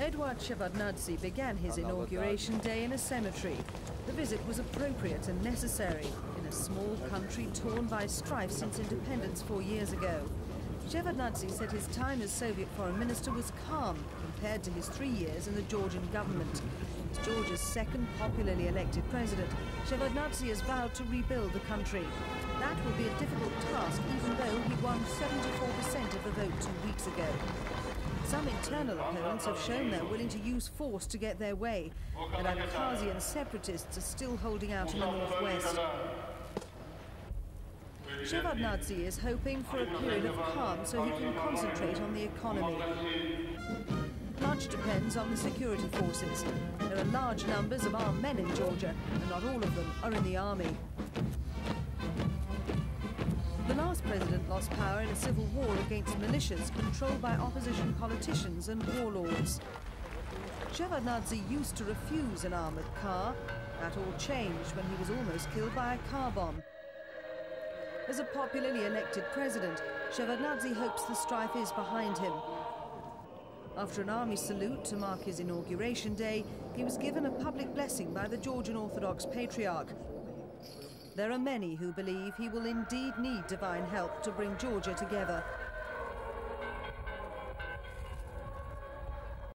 Eduard Shevardnadze began his inauguration day in a cemetery. The visit was appropriate and necessary in a small country torn by strife since independence four years ago. Shevardnadze said his time as Soviet foreign minister was calm compared to his three years in the Georgian government. As Georgia's second popularly elected president, Shevardnadze has vowed to rebuild the country. That will be a difficult task, even though he won 74% of the vote two weeks ago. Some internal opponents have shown they're willing to use force to get their way, and Abkhazian separatists are still holding out in the northwest. Shevardnadze is hoping for a period of calm so he can concentrate on the economy. Much depends on the security forces. There are large numbers of armed men in Georgia, and not all of them are in the army. Last president lost power in a civil war against militias controlled by opposition politicians and warlords. Shevardnadze used to refuse an armoured car. That all changed when he was almost killed by a car bomb. As a popularly elected president, Shevardnadze hopes the strife is behind him. After an army salute to mark his inauguration day, he was given a public blessing by the Georgian Orthodox Patriarch. There are many who believe he will indeed need divine help to bring Georgia together